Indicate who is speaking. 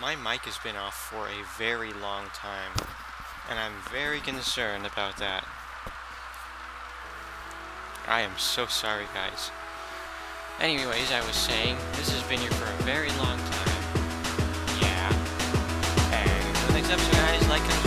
Speaker 1: my mic has been off for a very long time, and I'm very concerned about that. I am so sorry, guys. Anyways, I was saying, this has been here for a very long time. Yeah. And until next episode, guys, like and